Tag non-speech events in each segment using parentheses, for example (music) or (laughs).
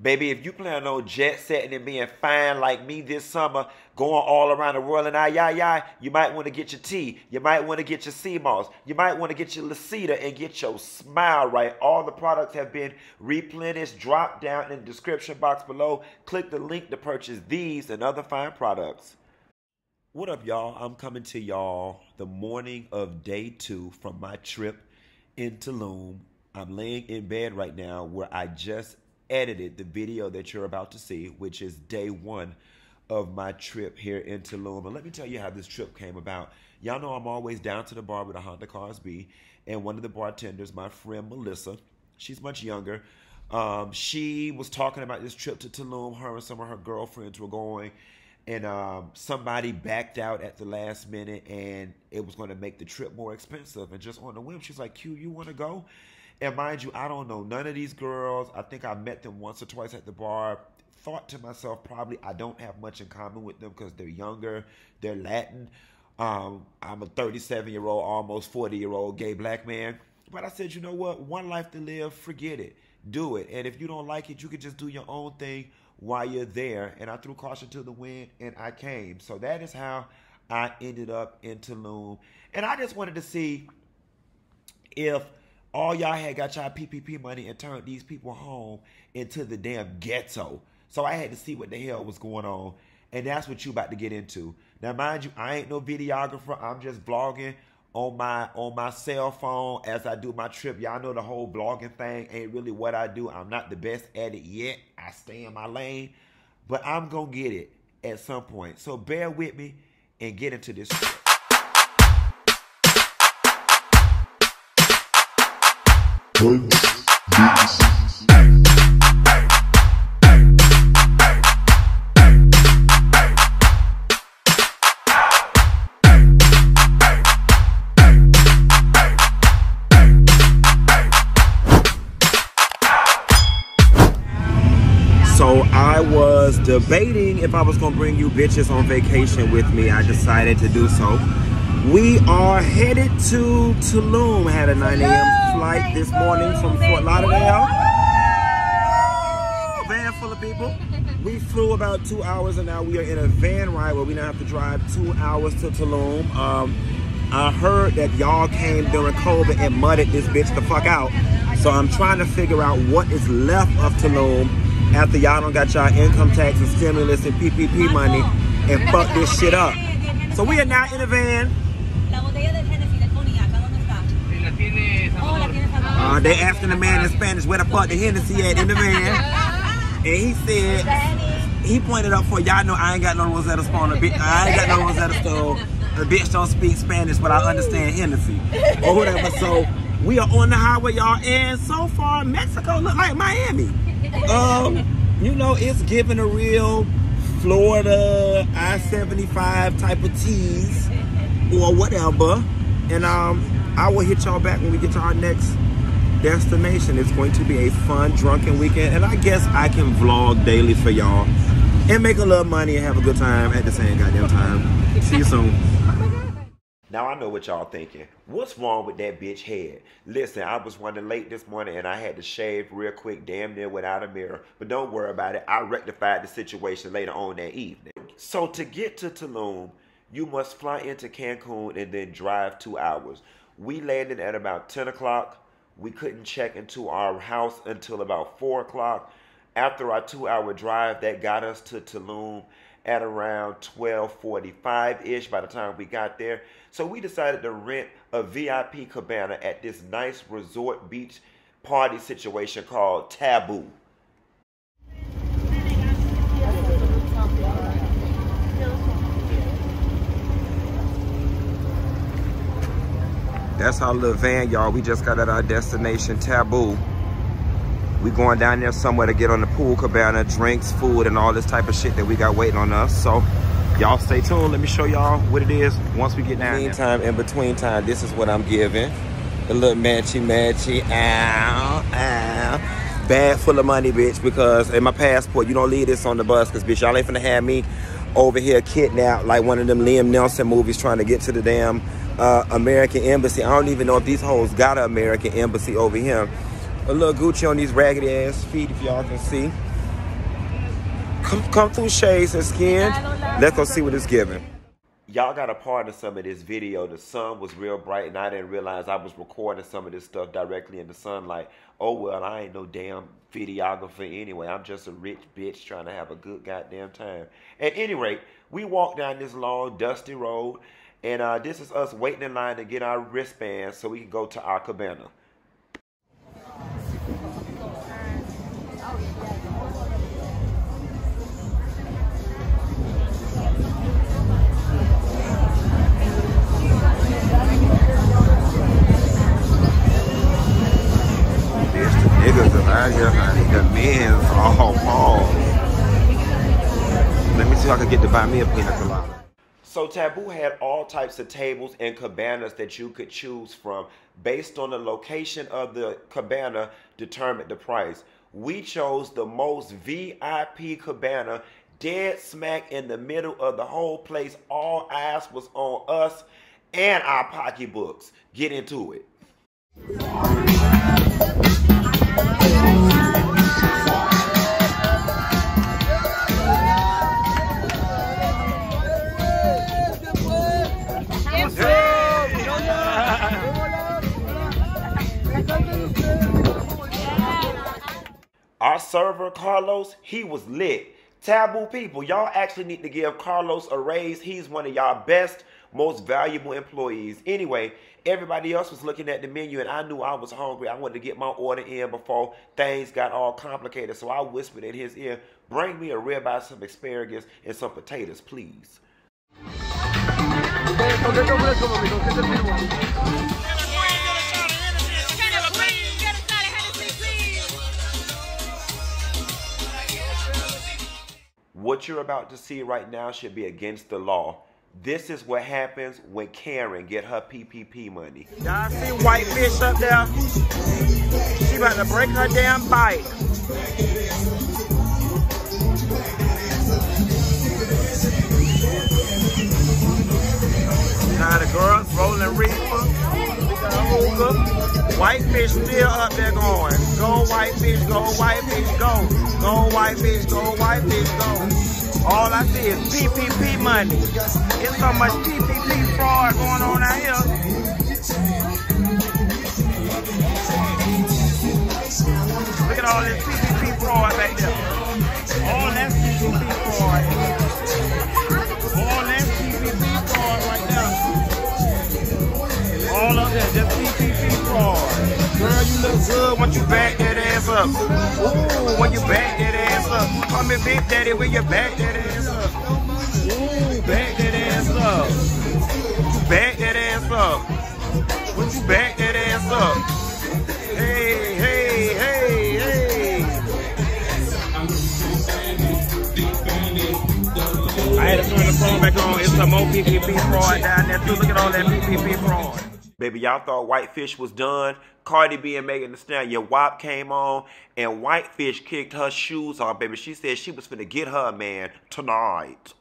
Baby, if you plan on jet setting and being fine like me this summer, going all around the world and I yeah yeah, you might want to get your tea. You might want to get your sea moss. You might want to get your Lasita and get your smile right. All the products have been replenished. Drop down in the description box below. Click the link to purchase these and other fine products. What up, y'all? I'm coming to y'all the morning of day two from my trip in Tulum. I'm laying in bed right now where I just edited the video that you're about to see, which is day one of my trip here in Tulum. And let me tell you how this trip came about. Y'all know I'm always down to the bar with a Honda Cars B, and one of the bartenders, my friend Melissa, she's much younger. Um, she was talking about this trip to Tulum. Her and some of her girlfriends were going, and um, somebody backed out at the last minute, and it was going to make the trip more expensive. And just on the whim, she's like, "Q, you want to go?" And mind you, I don't know none of these girls. I think I met them once or twice at the bar. Thought to myself, probably I don't have much in common with them because they're younger, they're Latin. Um, I'm a 37 year old, almost 40 year old gay black man. But I said, you know what? One life to live, forget it. Do it. And if you don't like it, you can just do your own thing while you're there. And I threw caution to the wind and I came. So that is how I ended up in Tulum. And I just wanted to see if all y'all had got y'all PPP money and turned these people home into the damn ghetto. So I had to see what the hell was going on. And that's what you about to get into. Now, mind you, I ain't no videographer. I'm just vlogging on my on my cell phone as I do my trip. Y'all know the whole vlogging thing ain't really what I do. I'm not the best at it yet. I stay in my lane, but I'm gonna get it at some point. So bear with me and get into this. So I was debating if I was gonna bring you bitches on vacation with me. I decided to do so. We are headed to Tulum. Had a 9 a.m. flight this morning from Fort Lauderdale. Van full of people. We flew about two hours and now we are in a van ride where we now have to drive two hours to Tulum. Um, I heard that y'all came during COVID and mudded this bitch the fuck out. So I'm trying to figure out what is left of Tulum after y'all don't got y'all income tax and stimulus and PPP money and fuck this shit up. So we are now in a van. Uh, they asking the man in Spanish where the fuck the Hennessy at in the van. And he said, he pointed up for y'all know I ain't got no Rosetta Stone. I ain't got no Rosetta Stone. A bitch don't speak Spanish, but I understand Hennessy or whatever. So we are on the highway, y'all, and so far Mexico look like Miami. Um, you know, it's giving a real Florida I-75 type of tease or whatever. And um, I will hit y'all back when we get to our next destination. It's going to be a fun, drunken weekend. And I guess I can vlog daily for y'all and make a little money and have a good time at the same goddamn time. See you soon. Now I know what y'all thinking. What's wrong with that bitch head? Listen, I was running late this morning and I had to shave real quick, damn near without a mirror. But don't worry about it. I rectified the situation later on that evening. So to get to Tulum, you must fly into Cancun and then drive two hours. We landed at about 10 o'clock. We couldn't check into our house until about 4 o'clock. After our two hour drive, that got us to Tulum at around 12:45-ish by the time we got there. So we decided to rent a VIP cabana at this nice resort beach party situation called Taboo. That's our little van, y'all. We just got at our destination, Taboo. We going down there somewhere to get on the pool cabana, drinks, food, and all this type of shit that we got waiting on us. So y'all stay tuned. Let me show y'all what it is once we get down Meantime, there. in between time, this is what I'm giving. The little matchy matchy, ow, ow. Bag full of money, bitch, because in my passport, you don't leave this on the bus, because, bitch, y'all ain't finna have me over here kidnapped like one of them Liam Nelson movies trying to get to the damn uh, American Embassy. I don't even know if these hoes got an American Embassy over here. A little Gucci on these raggedy ass feet, if y'all can see. come, come through Shades and Skin. Let's go see what it's giving. Y'all got a part of some of this video. The sun was real bright and I didn't realize I was recording some of this stuff directly in the sunlight. Oh, well, I ain't no damn videographer anyway. I'm just a rich bitch trying to have a good goddamn time. At any rate, we walked down this long, dusty road and uh, this is us waiting in line to get our wristbands so we can go to our cabana. niggas around here, honey. The men's all paused. Let me see if I can get to buy me a peanut colada. So Taboo had all types of tables and cabanas that you could choose from based on the location of the cabana determined the price. We chose the most VIP cabana dead smack in the middle of the whole place. All eyes was on us and our pocketbooks. Get into it. Our server, Carlos, he was lit. Taboo people, y'all actually need to give Carlos a raise. He's one of y'all best, most valuable employees. Anyway, everybody else was looking at the menu and I knew I was hungry. I wanted to get my order in before things got all complicated. So I whispered in his ear, bring me a ribeye, some asparagus, and some potatoes, please. What you're about to see right now should be against the law. This is what happens when Karen get her PPP money. Y'all see white fish up there? She about to break her damn bike. Now the girls rolling reefer. White fish still up there going. Go white fish, go white fish, go. Go white fish, go white fish, go. All I see is PPP money. It's so much PPP fraud going on out here. Look at all this PPP fraud back there. All that PPP fraud. You look good once you back that ass up. Ooh, when you back that ass up. Call me Big Daddy when you back that ass up. Ooh, back that ass up. You back that ass up. When you back that ass up. Hey, hey, hey, hey. I had to turn the phone back on. It's some more PPP fraud down there too. Look at all that PPP fraud. Baby, y'all thought Whitefish was done. Cardi B and Megan Thee Stallion WAP came on, and Whitefish kicked her shoes off, baby. She said she was finna get her man tonight.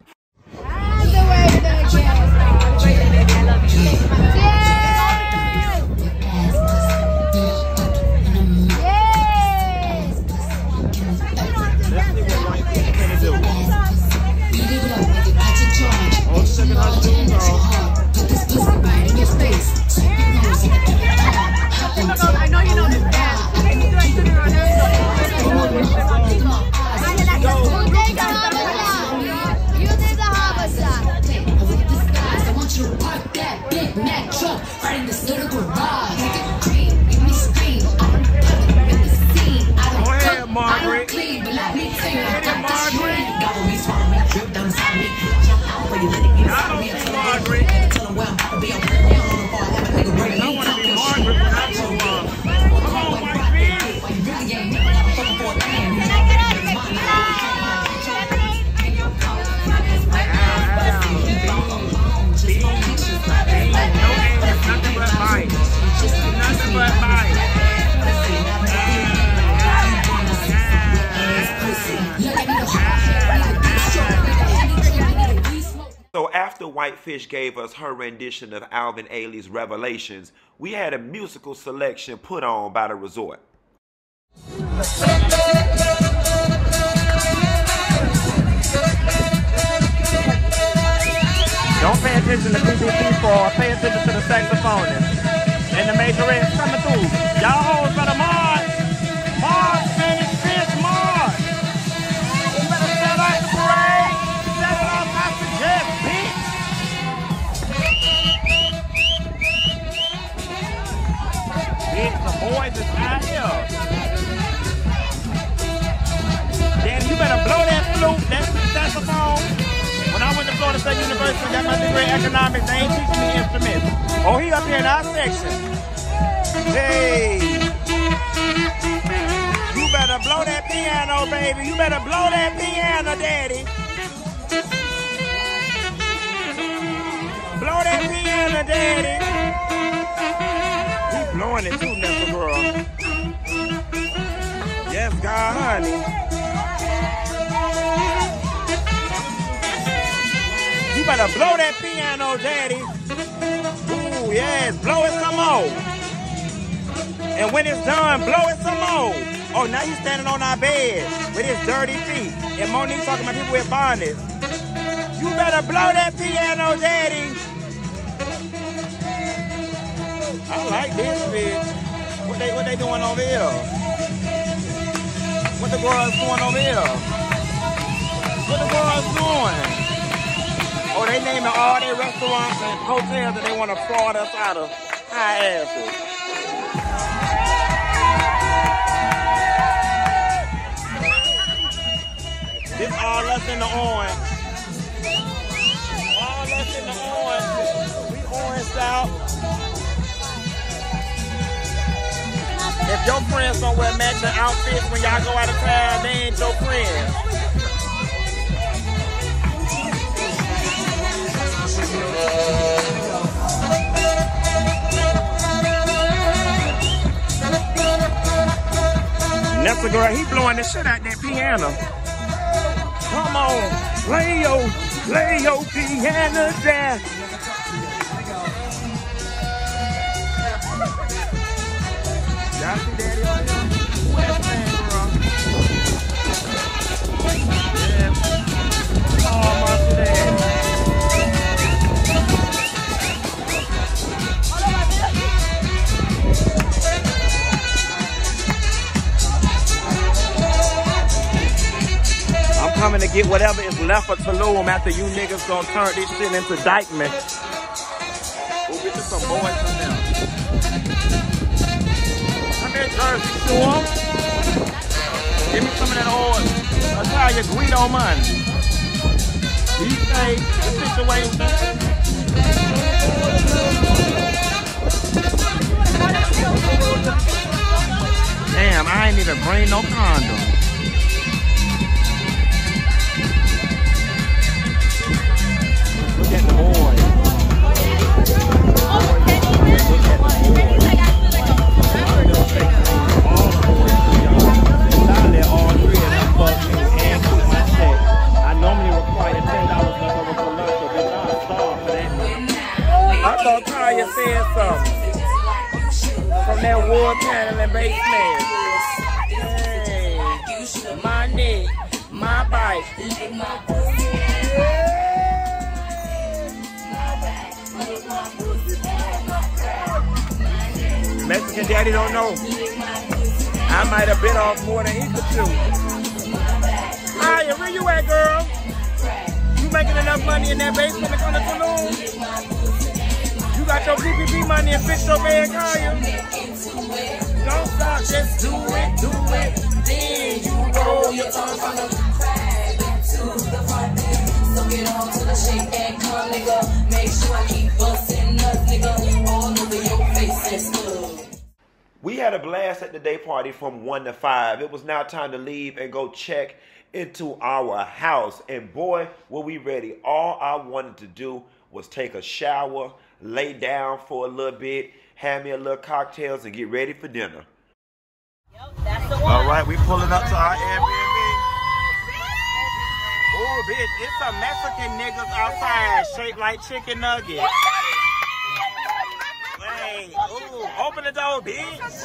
after Whitefish gave us her rendition of Alvin Ailey's Revelations, we had a musical selection put on by the resort. Don't pay attention to PPP for pay attention to the saxophonist and the majorette coming through. Y'all hold When I went to Florida State University, got my degree in economics, they ain't teaching me instruments. Oh, he up here in our section. Hey. You better blow that piano, baby. You better blow that piano, daddy. Blow that piano, daddy. He blowing it too, Nessa girl. Yes, God, honey. Better blow that piano, daddy. Ooh, yes, blow it some more. And when it's done, blow it some more. Oh, now he's standing on our bed with his dirty feet. And Monique talking about people with bonnets. You better blow that piano, daddy. I like this bitch. What they what they doing over here? What the girls doing over here? What the girls doing? Oh, they naming all their restaurants and hotels that they want to fraud us out of high asses. This all us in the orange. All us in the orange. We orange out. If your friends don't wear matching outfits when y'all go out of town, they ain't your friends. Nessa girl, he blowing the shit out that piano. Come on, play your, play your piano down. Oh, my coming to get whatever is left of Tulum after you niggas gonna turn this shit into Dykeman. We'll get you some boys from them. Come here, Jersey Shore. Give me some of that old Italian Guido money. He say the situation. Damn, I ain't even bring no condom. My neck, my bike. Mexican daddy don't know. I might have bit off more than he could chew. Hiya, where you at, girl? You making enough money in that basement to come to Tulum? You got your PPP money and fix your bag, Kaya? Don't stop, just do it, do it. Then you roll your tongue from the front. So get on to the shake and come, nigga. Make sure I keep busting nuts, nigga. All over your face, that's good. We had a blast at the day party from 1 to 5. It was now time to leave and go check into our house. And boy, were we ready. All I wanted to do was take a shower, lay down for a little bit, have me a little cocktails, and get ready for dinner. All right, we pulling up to our Airbnb. Oh, bitch, it's some Mexican niggas outside shaped like chicken nuggets. Hey, ooh, open the door, bitch. Yes,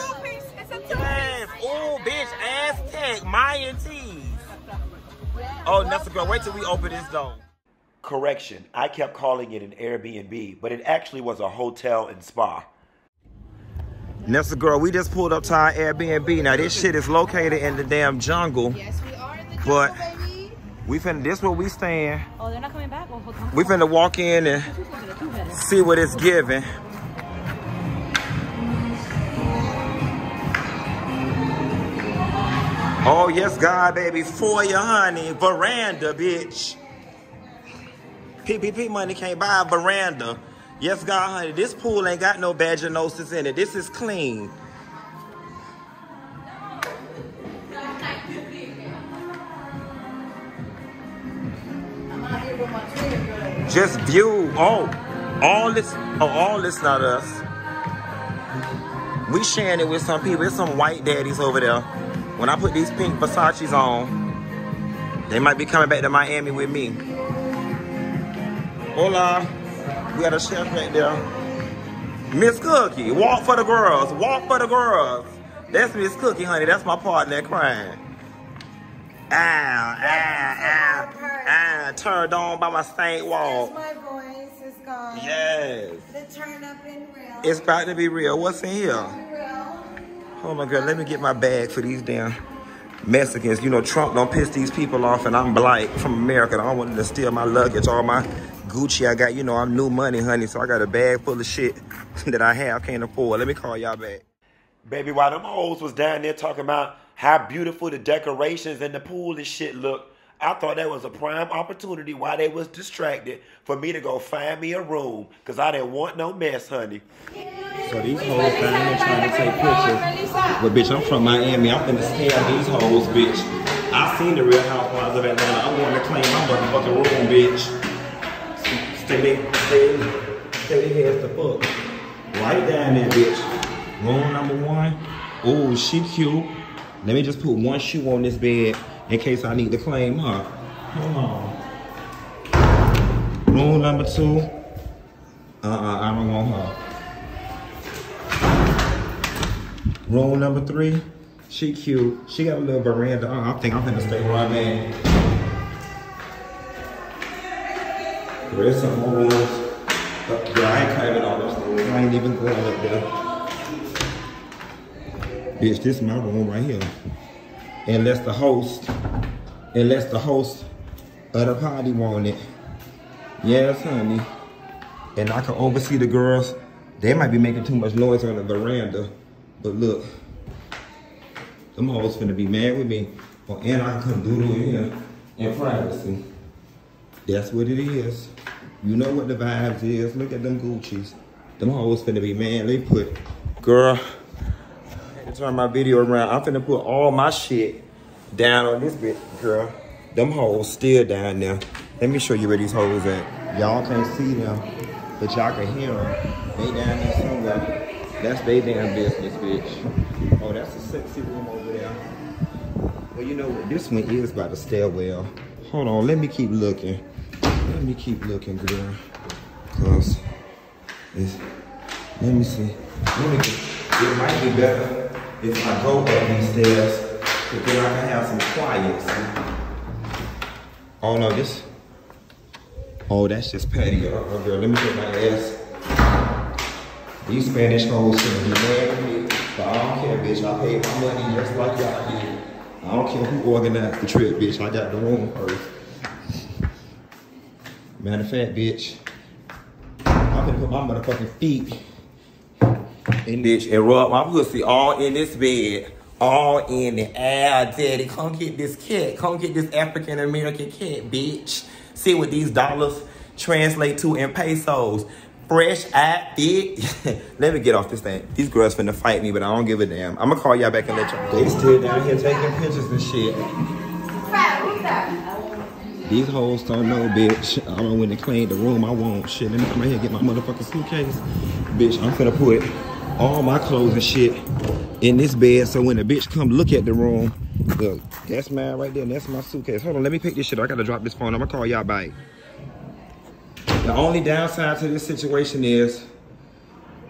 ooh, bitch, Aztec, Mayan teas. Oh, Nessa girl, wait till we open this door. Correction, I kept calling it an Airbnb, but it actually was a hotel and spa. Nessa girl, we just pulled up to our Airbnb. Now this shit is located in the damn jungle. Yes, we are in the But- jungle, baby. We finna, this where we staying. Oh, they're not coming back? Well. We finna walk in and see what it's giving. Oh yes, God, baby, for your honey, veranda, bitch. PPP money can't buy a veranda. Yes, God, honey, this pool ain't got no vaginosis in it. This is clean. Just view. Oh, all this. Oh, all this not us. We sharing it with some people. There's some white daddies over there. When I put these pink Versace's on, they might be coming back to Miami with me. Hola. We got a chef right there. Miss Cookie, walk for the girls. Walk for the girls. That's Miss Cookie, honey. That's my partner in crime. Ow, ow, ow, ow. Turned on by my stank wall. My voice is gone. Yes. The turn up in real. It's about to be real. What's in here? Real. Oh my God, let me get my bag for these damn Mexicans. You know, Trump don't piss these people off, and I'm black from America. I don't want them to steal my luggage, all my Gucci I got. You know, I'm new money, honey, so I got a bag full of shit (laughs) that I have, can't afford. Let me call y'all back. Baby, while them hoes was down there talking about how beautiful the decorations and the pool and shit look, I thought that was a prime opportunity while they was distracted for me to go find me a room, cause I didn't want no mess, honey. So these hoes down here trying to take pictures. But bitch, I'm from Miami. I'm finna scam these hoes, bitch. I seen the real housewives of Atlanta. I'm going to claim my motherfucking room, bitch. Stay there, stay, stay their heads the fuck. Right down there, bitch. Room number one. Oh, she cute. Let me just put one shoe on this bed in case I need to claim her. Hold on. Room number two. Uh-uh, I don't want her. Room number three, she cute. She got a little veranda. Uh, I think I'm gonna stay where I'm at. There's some more rooms. But, girl, I ain't climbing all those rooms. I ain't even going up there. Bitch, this is my room right here. Unless the host, unless the host of the party want it. Yes, honey. And I can oversee the girls. They might be making too much noise on the veranda. But look, them hoes finna be mad with me. And I can doodle in in privacy. That's what it is. You know what the vibes is. Look at them Gucci's. Them hoes finna be mad. They put, girl, turn my video around. I'm finna put all my shit down on this bitch, girl. Them holes still down there. Let me show you where these holes at. Y'all can't see them, but y'all can hear them. They down there somewhere. That's they damn business, bitch. Oh, that's a sexy room over there. Well, you know what? This one is by the stairwell. Hold on, let me keep looking. Let me keep looking, girl. Cause it's, let me see. Let me it might be better if I go up these stairs, then I can have some quiet. see? Oh no, this. Oh, that's just patio. Oh, uh, uh, girl, let me get my ass. These Spanish hoes should be mad me, but I don't care, bitch. I paid my money just like y'all did. I don't care who organized the trip, bitch. I got the room first. Matter of fact, bitch, I'm gonna put my motherfucking feet in this and rub my pussy all in this bed. All in the Ah, daddy, come get this cat. Come get this African American cat, bitch. See what these dollars translate to in pesos. Fresh outfit. (laughs) let me get off this thing. These girls finna fight me, but I don't give a damn. I'm gonna call y'all back and let y'all. They still down here taking pictures and shit. These hoes don't know, bitch. I don't when to clean the room I want. Shit, let me come here and get my motherfucking suitcase. Bitch, I'm finna put all my clothes and shit in this bed so when the bitch come look at the room, look, that's mine right there and that's my suitcase. Hold on, let me pick this shit up. I gotta drop this phone. I'm gonna call y'all back. The only downside to this situation is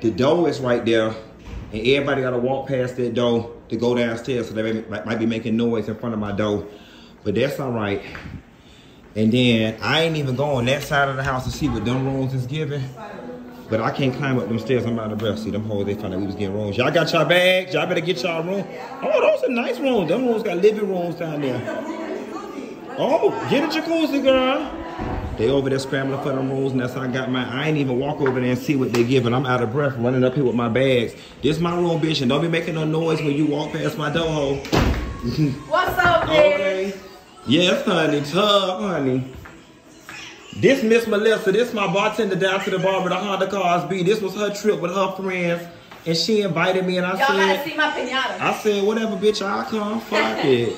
the door is right there and everybody gotta walk past that door to go downstairs so they might be making noise in front of my door. But that's all right. And then I ain't even go on that side of the house to see what them rooms is giving. But I can't climb up them stairs. I'm out of breath. See, them hoes, they found out we was getting rooms. Y'all got y'all bags? Y'all better get y'all room. Oh, those are nice rooms. Them rooms got living rooms down there. Oh, get a jacuzzi, girl. They over there scrambling for them rooms, and that's how I got mine. I ain't even walk over there and see what they giving. I'm out of breath running up here with my bags. This my room, bitch, and don't be making no noise when you walk past my door. What's up, (laughs) Okay. Yes, honey. Tub, honey. This Miss Melissa, this my bartender down to the bar with the Honda Cosby. This was her trip with her friends. And she invited me and I said, see my pinata. I said, whatever, bitch, I'll come. Fuck (laughs) it.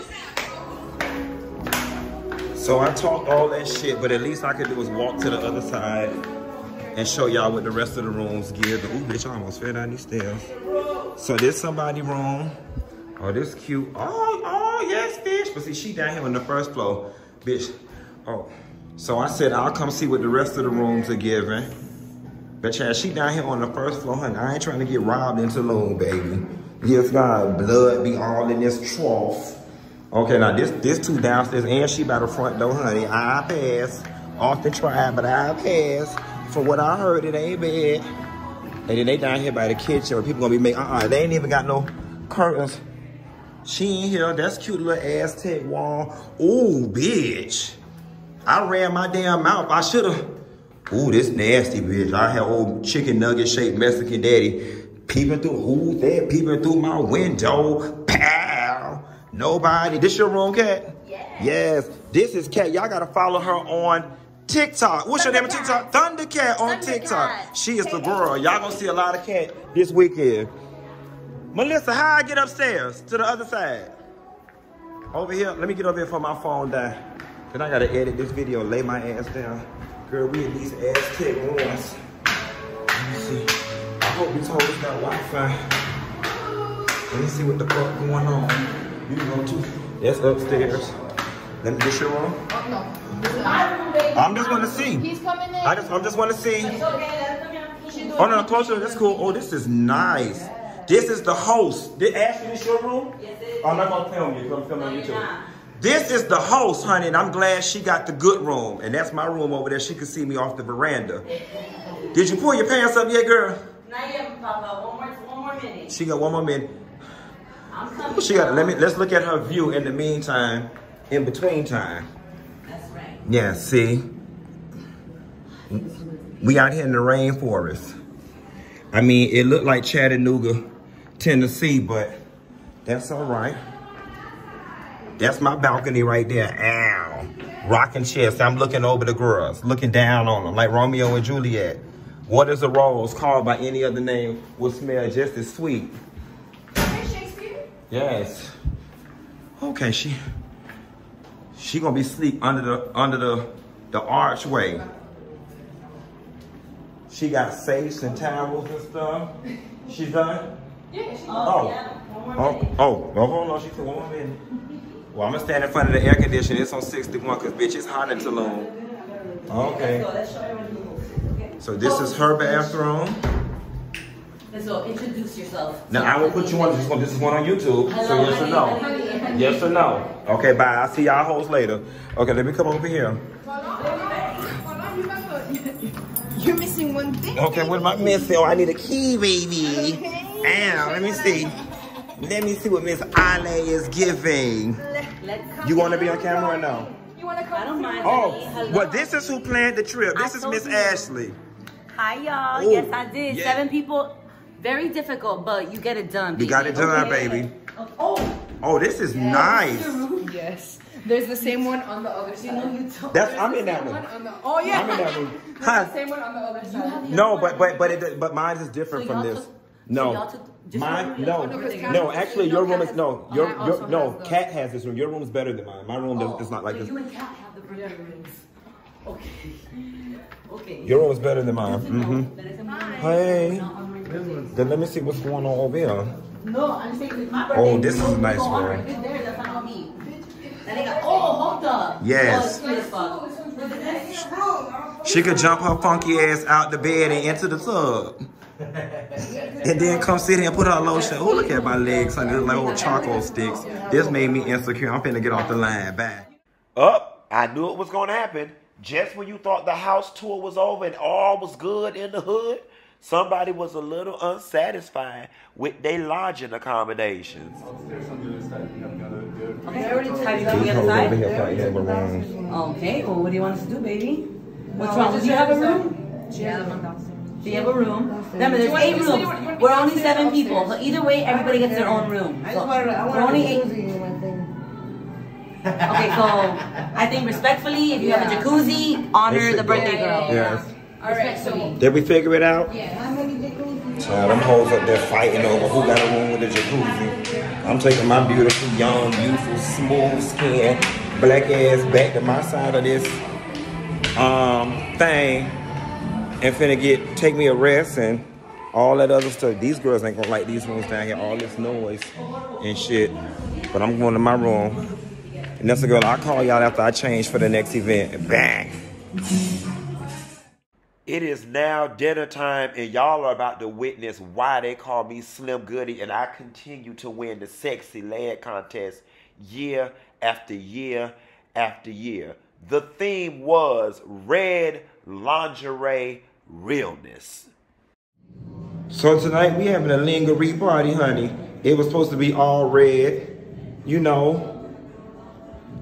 So I talked all that shit, but at least I could do was walk to the other side and show y'all what the rest of the rooms give. Ooh, bitch, I almost fell down these stairs. So this somebody room. Oh, this cute. Oh, oh, yes, bitch. But see, she down here on the first floor. Bitch. Oh. So I said, I'll come see what the rest of the rooms are giving. But yeah, she down here on the first floor, honey. I ain't trying to get robbed in Tulum, baby. Yes, God, blood be all in this trough. Okay, now this this two downstairs, and she by the front door, honey. I pass. Often try, but I pass. From what I heard, it ain't bad. And then they down here by the kitchen where people gonna be making, uh-uh, they ain't even got no curtains. She ain't here. That's cute little Aztec wall. Ooh, bitch. I ran my damn mouth. I should've. Ooh, this nasty bitch. I had old chicken nugget shaped Mexican daddy peeping through. Who's that? Peeping through my window. Pow. Nobody. This your room, cat? Yes. Yes. This is cat. Y'all gotta follow her on TikTok. What's your name on TikTok? Thundercat on TikTok. She is the girl. Y'all gonna see a lot of cat this weekend. Melissa, how I get upstairs to the other side? Over here. Let me get over here for my phone die. Then I gotta edit this video, lay my ass down. Girl, we in these Aztec rooms. Let me see. I hope these hoes got Wi-Fi. Let me see what the fuck going on. You go too. That's upstairs. Let me get your room. Oh no, I'm just wanna see. He's coming in. I just, I just wanna see. Okay, let him come in. She doing Oh no, closer. That's cool. Oh, this is nice. This is the host. Did Ashley this your room? Yes, it is. I'm not gonna film you. I'm filming on YouTube. This is the host, honey, and I'm glad she got the good room. And that's my room over there. She can see me off the veranda. Did you pull your pants up yet, girl? Not yet, Papa. One more, one more minute. She got one more minute. I'm coming. She got. Let me. Let's look at her view in the meantime. In between time. That's right. Yeah. See. We out here in the rainforest. I mean, it looked like Chattanooga, Tennessee, but that's all right. That's my balcony right there. Ow. Rocking chairs. I'm looking over the girls, looking down on them like Romeo and Juliet. What is a rose called by any other name will smell just as sweet? Yes. Okay, she she gonna be asleep under the under the the archway. She got safes and towels and stuff. She's done? (laughs) Oh, Oh. yeah. One more Oh, minute. oh, oh, hold on, she took one more minute. Well, I'm gonna stand in front of the air conditioner. It's on 61 because bitch, it's hot in Tulum. Okay. So let's show everyone the moves. Okay. So this is her bathroom. Let's. Introduce yourself. Now I will put you on this one. This is one on YouTube. So Hello, yes or no? honey, honey. Yes or no? Okay, bye. I'll see y'all hoes later. Okay, let me come over here. You're missing one thing. Okay, what am I missing? Oh, I need a key, baby. Ow, let me see. Let me see what Miss Ale is giving. You want to be on camera or no? You wanna I don't mind. Oh. Hello. well, this is who planned the trip. This I is Miss. Ashley. Hi, y'all. Yes, I did. yeah. Seven people. Very difficult, but you get it done. You got it done, Okay. baby. Oh, Oh, this is nice. Yes. There's the same one on the other side. you know you. That's I'm in that One one. on the, oh yeah. I'm in that one. Huh. the same one on the other side. No, but but but it, but mine is different So from this. took- so No, y'all took just mine one room? no Oh, no, 'cause Kat no. Actually, no, your room is no. Your mine your no. has the- Cat has this room. Your room is better than mine. My room does, is not like so this. You and Kat have the birthday rings. Okay. (laughs) Okay. Your room is better than mine. Good to know hmm that it's a mine. Hey. Not on my birthday. Then let me see what's going on over here. No, I'm saying it's my birthday. Oh, this is a nice go room. her. There, that's not me. That nigga, oh, hold up. Yes. Oh, it's cute as fuck. Look at this. She could jump her funky ass out the bed and into the tub. And then come sit here and put on lotion. Oh, look at my legs, honey. They're like old charcoal sticks. This made me insecure. I'm finna get off the line. Bye. Up. I knew it was gonna happen. Just when you thought the house tour was over and all was good in the hood, somebody was a little unsatisfied with their lodging accommodations. Okay, have you got the other side? Okay, well, what do you want us to do, baby? What's wrong? Do you have a room? Yeah. Do you have a room? Remember, there's eight rooms. We're only seven people, so either way, everybody gets their own room. I So just wanted, I we're only eight. jacuzzi in my thing. Okay, so I think respectfully, if you have a jacuzzi, honor the birthday girl. Yes. All right, so Did we figure it out? Yeah. How many jacuzzis? Child, them hoes up there fighting over who got a room with a jacuzzi. I'm taking my beautiful, young, beautiful, smooth skin, black ass back to my side of this um thing and finna get take me a rest and all that other stuff. These girls ain't gonna like these rooms down here, all this noise and shit. But I'm going to my room. And that's a girl, I'll call y'all after I change for the next event. Bang. It is now dinner time, and y'all are about to witness why they call me Slim Goody, and I continue to win the sexy lad contest year after year after year. The theme was red lingerie realness. So tonight we having a lingerie party, honey. It was supposed to be all red. You know,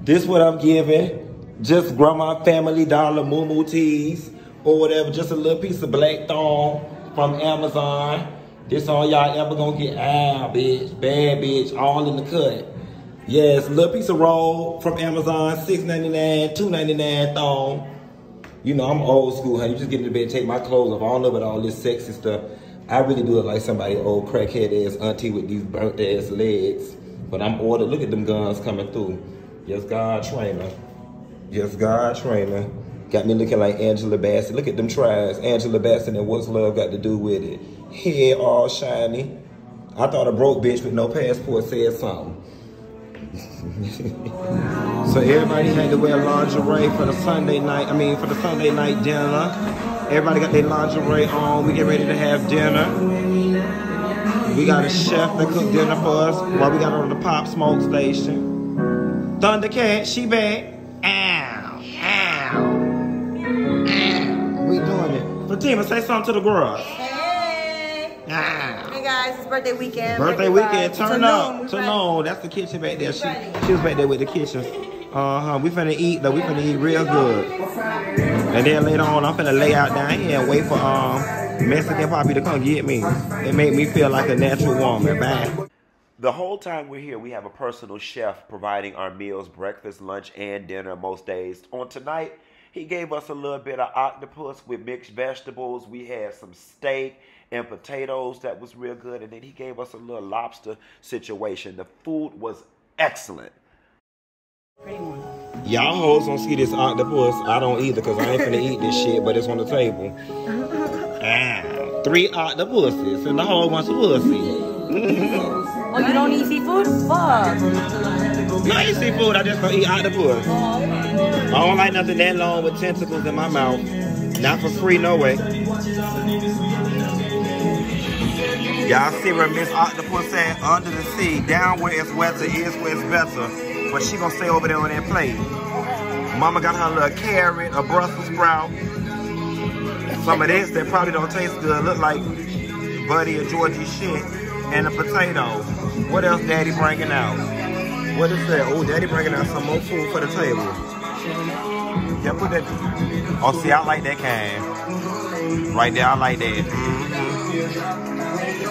this what I'm giving. Just grandma family dollar moo tees or whatever. Just a little piece of black thong from Amazon. This all y'all ever gonna get. Ah, bitch, bad bitch, all in the cut. Yes, little piece of roll from Amazon, $6.99, $2.99 thong. You know, I'm old school, honey. You just get in the bed take my clothes off. I don't know about all this sexy stuff. I really do look like somebody old crackhead ass auntie with these burnt ass legs. But I'm ordered. Look at them guns coming through. Yes, God trainer. Yes, God trainer. Got me looking like Angela Bassett. Look at them tries. Angela Bassett and what's love got to do with it? Hair all shiny. I thought a broke bitch with no passport said something. So everybody had to wear lingerie for the Sunday night. I mean, for the Sunday night dinner. Everybody got their lingerie on. We get ready to have dinner. We got a chef that cooked dinner for us while we got on the Pop Smoke station. Thundercat, she back. Ow, ow, ow. We doing it. Fatima, say something to the girls. Hey! Ow. Hey guys, it's birthday weekend. Birthday weekend, turn Tulum, up. we Tulum, that's the kitchen back there. She, she was back there with the kitchen. Uh huh. We finna eat though. We finna eat real good. And then later on, I'm finna lay out down here and wait for um Mexican Poppy to come get me. It make me feel like a natural woman. Bye. The whole time we're here, we have a personal chef providing our meals, breakfast, lunch, and dinner most days. On tonight, he gave us a little bit of octopus with mixed vegetables. We had some steak and potatoes that was real good. And then he gave us a little lobster situation. The food was excellent. Y'all hoes don't see this octopus. I don't either because I ain't finna eat this shit, but it's on the table. Ah, three octopuses and a whole bunch of pussy. Oh, you don't eat seafood? Fuck. No, I eat seafood, I just don't eat octopus. I don't like nothing that long with tentacles in my mouth. Not for free, no way. Y'all see where Miss Octopus at? Under the sea. Down where it's wetter is where it's better. But she gonna stay over there on that plate. Mama got her little carrot, a Brussels sprout. Some of this that probably don't taste good. Look like Buddy or Georgie shit. And a potato. What else Daddy bringing out? What is that? Oh, Daddy bringing out some more food for the table. Yeah, put that. Oh, see, I like that can. Right there, I like that. Mhm.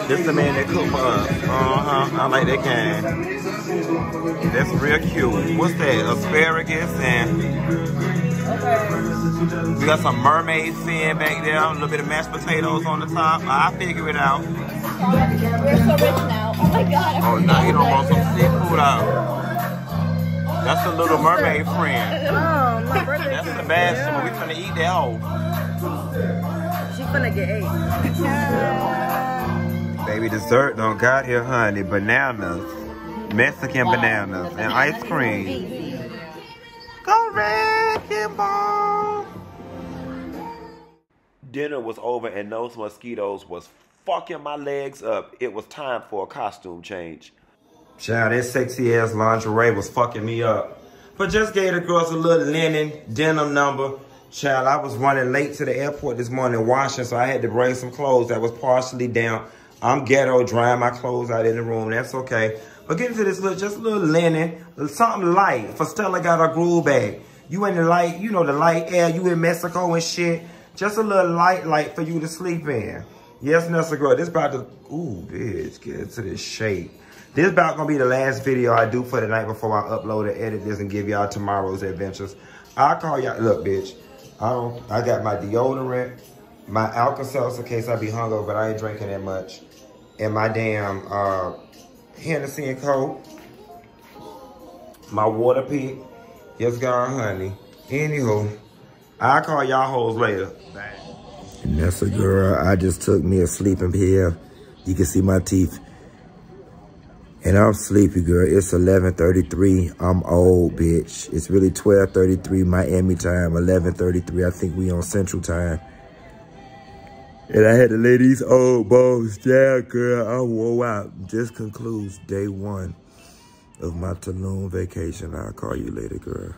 This the man that cooked for us. Uh-huh, I like that can. That's real cute. What's that? Asparagus and... We got some mermaid fin back there. A little bit of mashed potatoes on the top. I figure it out. We're so rich now. Oh my god. Oh, now you don't want some seafood out. That's the little mermaid friend. Oh, my birthday. That's the bad one. We're going to eat that hoe. She's gonna get eight. Baby, dessert don't got here, honey. Bananas. Mexican bananas and ice cream. Go Wrecking Ball. Dinner was over and those mosquitoes was fucking my legs up. It was time for a costume change. Child, that sexy ass lingerie was fucking me up. But just gave the girls a little linen denim number. Child, I was running late to the airport this morning washing, so I had to bring some clothes that was partially down. I'm ghetto, drying my clothes out in the room. That's okay. But get into this little, just a little linen, something light. For Stella got a groove bag. You in the light, you know, the light air. You in Mexico and shit. Just a little light light for you to sleep in. Yes, Nessa girl, this about to, ooh, bitch, get into this shape. This about gonna be the last video I do for the night before I upload and edit this and give y'all tomorrow's adventures. i call y'all, look, bitch, I don't, I got my deodorant, my Alka-Seltzer in case I be hungover, but I ain't drinking that much, and my damn uh, Hennessy and Coke, my water pick, yes, God, honey. Anywho, I'll call y'all hoes later. And that's a girl, I just took me a sleeping pill. You can see my teeth. And I'm sleepy, girl. It's 11.33. I'm old, bitch. It's really 12.33 Miami time, 11.33. I think we on Central time. And I had to lay these old bones down, girl. I wore out. This concludes day one of my Tulum vacation. I'll call you later, girl.